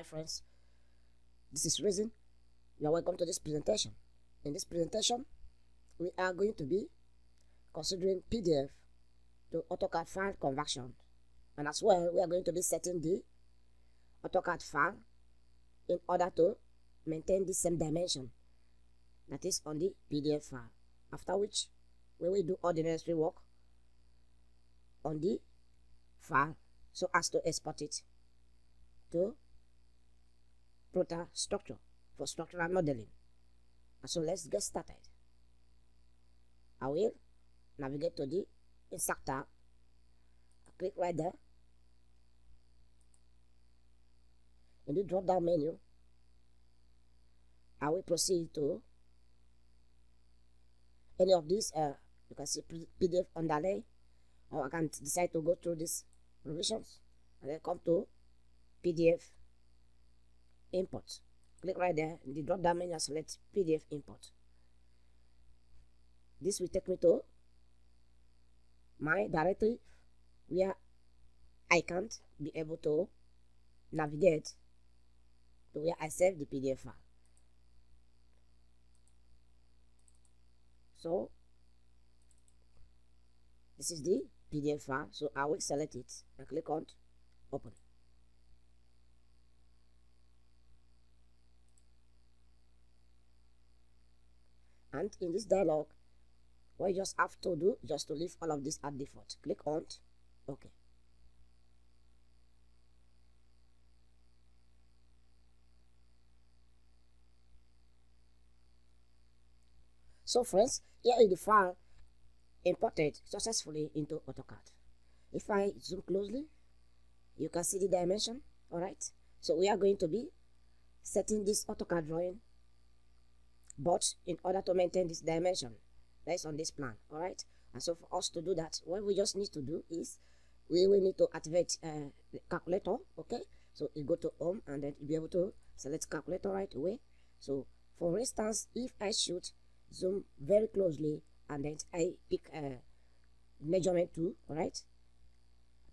Hi friends, this is Reason. You are welcome to this presentation. In this presentation, we are going to be considering PDF to AutoCAD file conversion. And as well, we are going to be setting the AutoCAD file in order to maintain the same dimension that is on the PDF file. After which, we will do all the necessary work on the file so as to export it to ProtaStructure for structural modeling. So let's get started. I will navigate to the Insert tab. I click right there. In the drop down menu, I will proceed to any of these. Uh, you can see PDF underlay, or I can decide to go through these provisions and then come to PDF import. Click right there in the drop down menu and select PDF import. This will take me to my directory where I can't be able to navigate to where I save the PDF file. So this is the PDF file. So I will select it and click on open. And in this dialog what you just have to do just to leave all of this at default. Click on ok so friends here is the file imported successfully into AutoCAD. If I zoom closely you can see the dimension all right? So we are going to be setting this AutoCAD drawing but in order to maintain this dimension based on this plan all right? And so for us to do that what we just need to do is we will need to activate uh, the calculator okay? So you go to home and then you'll be able to select calculator right away. So for instance if i shoot zoom very closely and then i pick a measurement tool all right?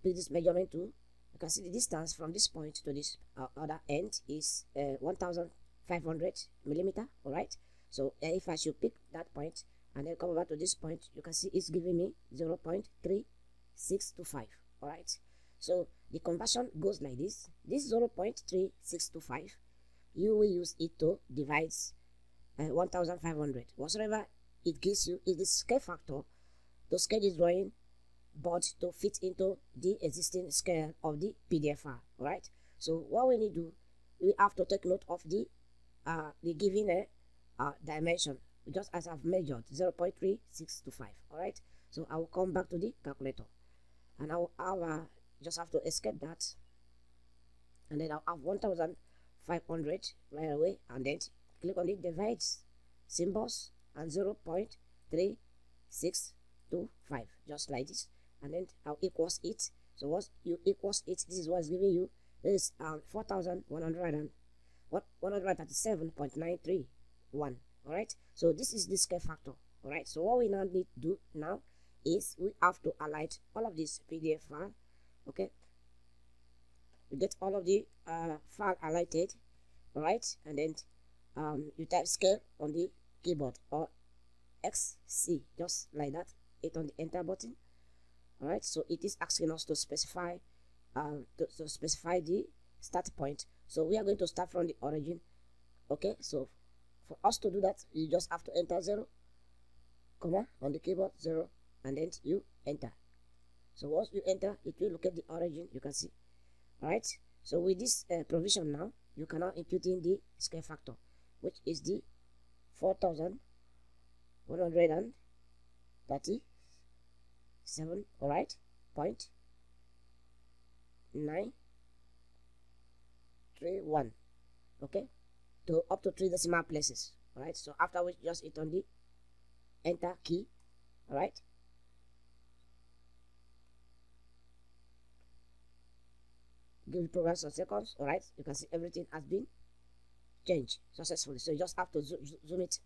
Pick this measurement tool you can see the distance from this point to this uh, other end is uh, 1500 millimeter all right so if I should pick that point and then come over to this point, you can see it's giving me 0 0.3625. All right. So the conversion goes like this. This 0 0.3625, you will use it to divide uh, 1500. Whatever it gives you is the scale factor to scale this drawing but to fit into the existing scale of the PDF file. All right. So what we need to do, we have to take note of the uh, the given uh, uh, dimension just as I've measured 0 0.3625 all right? So I will come back to the calculator. And I will have, uh, just have to escape that. And then I'll have 1500 right away and then click on the divide symbols and 0 0.3625 just like this. And then I'll equals it. So what you equals it this is what's giving you this um 4100 what 137.93 1 all right so this is the scale factor all right so what we now need to do now is we have to highlight all of this pdf file okay? We get all of the uh, file highlighted all right and then um, you type scale on the keyboard or xc just like that. Hit on the enter button all right so it is asking us to specify um, to, to specify the start point. So we are going to start from the origin okay? So for us to do that you just have to enter 0 comma on the keyboard 0 and then you enter. So once you enter it will look at the origin you can see. All right so with this uh, provision now you can now impute in the scale factor which is the 4137 all right point nine three one okay to up to three decimal places. All right so after which just hit on the enter key. All right give the program some seconds. All right you can see everything has been changed successfully. So you just have to zo zoom it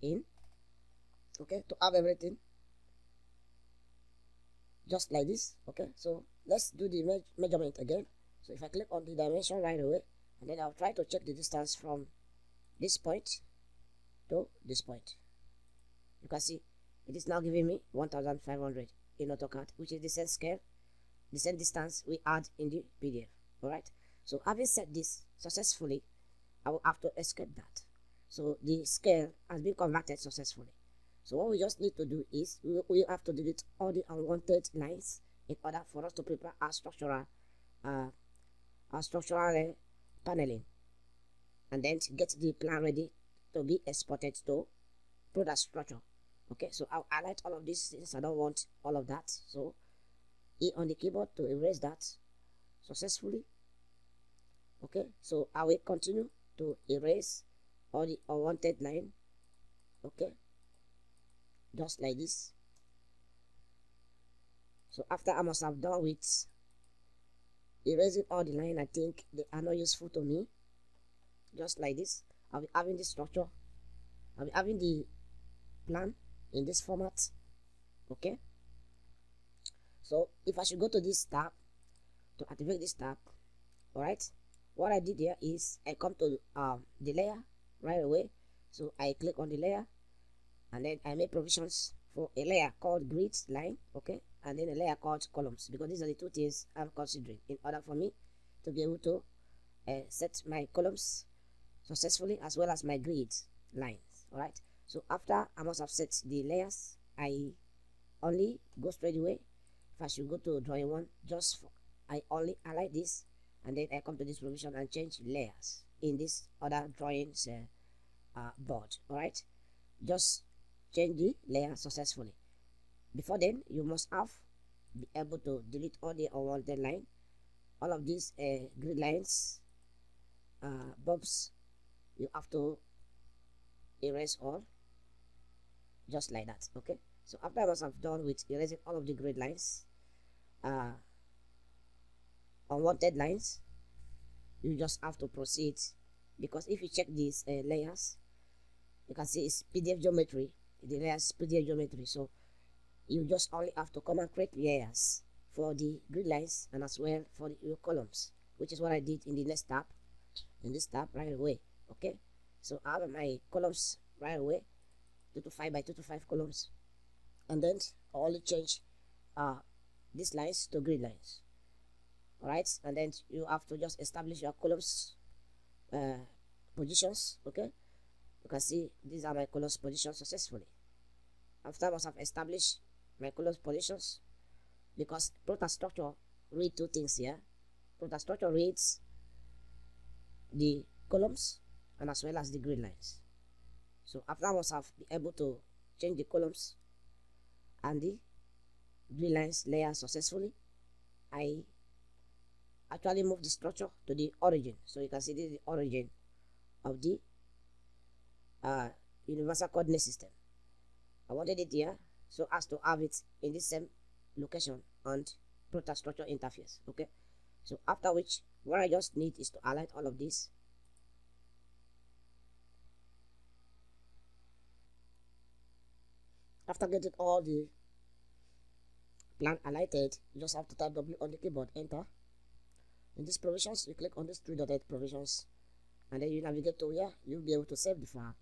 in. Okay to have everything just like this. Okay so let's do the me measurement again. So if i click on the dimension right away and then I'll try to check the distance from this point to this point you can see it is now giving me 1500 in AutoCAD which is the same scale the same distance we add in the PDF alright? So having set this successfully I will have to escape that. So the scale has been converted successfully. So what we just need to do is we, we have to delete all the unwanted lines in order for us to prepare our structural uh, our structural uh, paneling and then to get the plan ready to be exported to ProtaStructure. Okay so i'll highlight all of these since i don't want all of that. So e on the keyboard to erase that successfully. Okay so i will continue to erase all the unwanted line. Okay just like this. So after i must have done with erasing all the line i think they are not useful to me just like this i'll be having this structure i'll be having the plan in this format okay? So if i should go to this tab to activate this tab all right what i did here is i come to um the layer right away. So i click on the layer and then i make provisions for a layer called grid line okay? And then a layer called columns because these are the two things i'm considering in order for me to be able to uh, set my columns successfully as well as my grid lines all right so after i must have set the layers i only go straight away. If i should go to drawing one just for, i only highlight this and then i come to this provision and change layers in this other drawings uh, uh, board all right just change the layer successfully. Before then you must have be able to delete all the unwanted line all of these uh, grid lines uh, bobs you have to erase all just like that okay? So after I must have done with erasing all of the grid lines uh, unwanted lines you just have to proceed. Because if you check these uh, layers you can see it's PDF geometry. The layers PDF geometry. So you just only have to come and create layers for the grid lines and as well for the your columns which is what I did in the next tab in this tab right away okay? So I have my columns right away. 2 to 5 by 2 to 5 columns. And then I only change uh, these lines to grid lines. Alright? And then you have to just establish your columns uh, positions. Okay? You can see these are my columns positions successfully. After I must have established my columns positions because ProtaStructure read two things here ProtaStructure reads the columns and as well as the grid lines. So after I must have been able to change the columns and the grid lines layer successfully I actually move the structure to the origin. So you can see this is the origin of the uh, universal coordinate system. I wanted it here so as to have it in the same location and ProtaStructure interface okay? So after which what I just need is to highlight all of this after getting all the plan highlighted you just have to type W on the keyboard enter. In these provisions you click on this three dotted provisions and then you navigate to where you'll be able to save the file.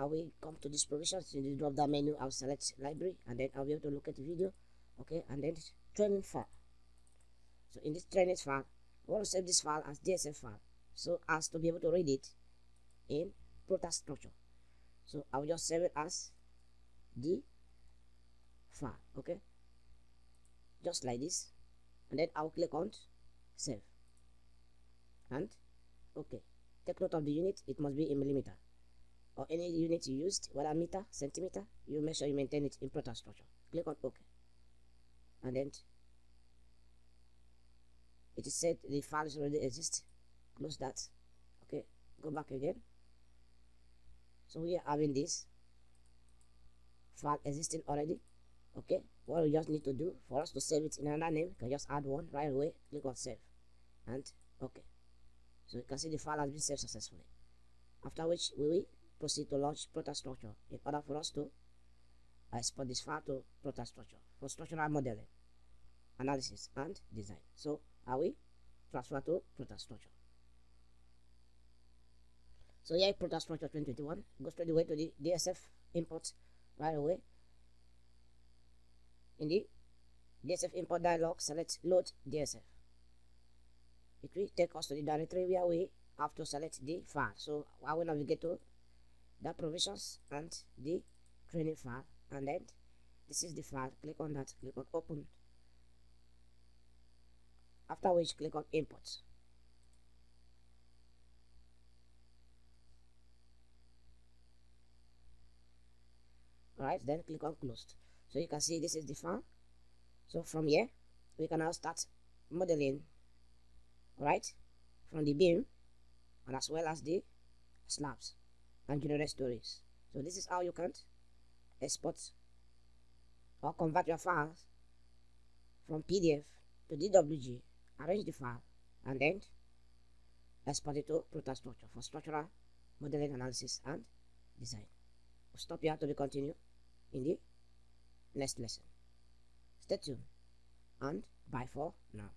I will come to this provisions in the drop down menu I'll select library and then I'll be able to look at the video okay and then training file. So in this training file I want to save this file as DXF file so as to be able to read it in ProtaStructure. So I'll just save it as the file okay just like this. And then I'll click on save. And okay take note of the unit. It must be in millimeter. Or any unit you used whether meter centimeter you make sure you maintain it in ProtaStructure. Click on ok. And then it is said the files already exist. Close that. Okay go back again. So we are having this file existing already okay? What we just need to do for us to save it in another name can just add one right away click on save. And okay. So you can see the file has been saved successfully. After which we will proceed to launch ProtaStructure in order for us to uh, export this file to ProtaStructure for structural modeling analysis and design. So I will transfer to ProtaStructure? So here ProtaStructure 2021 go straight away to the DXF import right away. In the DXF import dialog, select load DXF. It will take us to the directory where we have to select the file. So I will navigate to the provisions and the training file? And then this is the file. Click on that. Click on open. After which click on import alright then click on closed. So you can see this is the file so from here we can now start modeling right? From the beam and as well as the slabs and generate stories. So this is how you can export or convert your files from PDF to DWG arrange the file and then export it to ProtaStructure for structural modeling analysis and design. We'll stop here to be continued in the next lesson. Stay tuned and bye for now.